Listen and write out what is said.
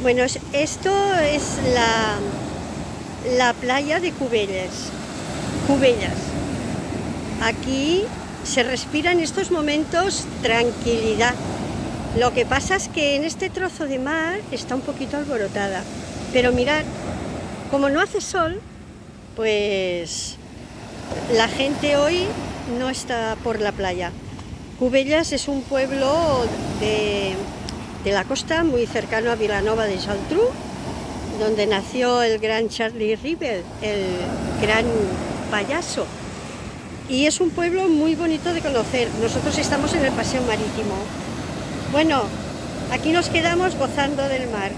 Bueno, esto es la, la playa de Cubellas. Cubellas. Aquí se respira en estos momentos tranquilidad. Lo que pasa es que en este trozo de mar está un poquito alborotada. Pero mirad, como no hace sol, pues la gente hoy no está por la playa. Cubellas es un pueblo de, la costa muy cercano a Vilanova de Geltrú, donde nació el gran Charlie Rivel, el gran payaso. Y es un pueblo muy bonito de conocer. Nosotros estamos en el paseo marítimo. Bueno, aquí nos quedamos gozando del mar.